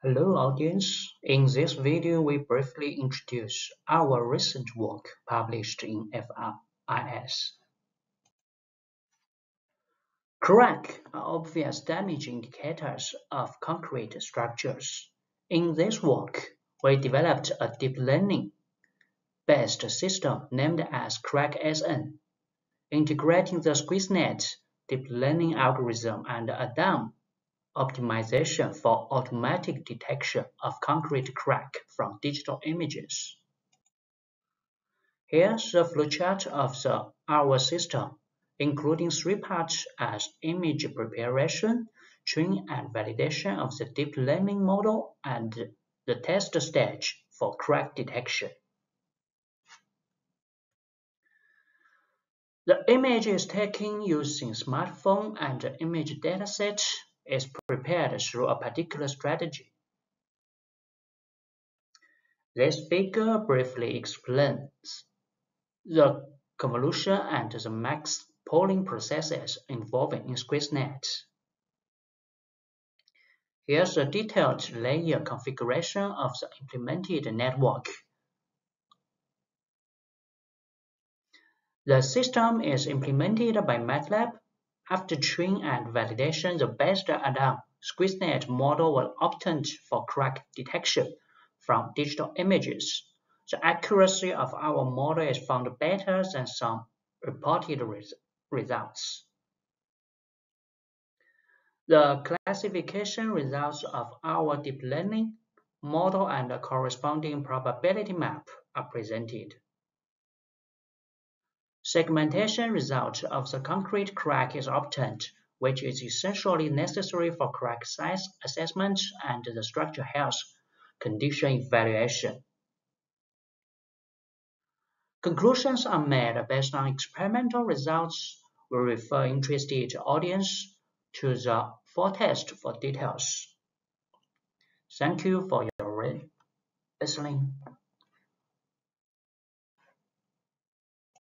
Hello audience, in this video we briefly introduce our recent work published in FRIS. Crack are obvious damage indicators of concrete structures. In this work, we developed a deep learning based system named as CrackSN, integrating the SqueezeNet deep learning algorithm and ADAM optimization for automatic detection of concrete crack from digital images. Here's a flowchart of the, our system, including three parts as image preparation, training and validation of the deep learning model, and the test stage for crack detection. The image is taken using smartphone and image dataset is prepared through a particular strategy. This figure briefly explains the convolution and the max pooling processes involving in SqueezeNet. Here's a detailed layer configuration of the implemented network. The system is implemented by MATLAB after training and validation, the best ADAM SqueezeNet model was obtained for crack detection from digital images. The accuracy of our model is found better than some reported res results. The classification results of our deep learning model and the corresponding probability map are presented. Segmentation result of the concrete crack is obtained, which is essentially necessary for crack size assessment and the structure health condition evaluation. Conclusions are made based on experimental results. We refer interested audience to the full test for details. Thank you for your listening.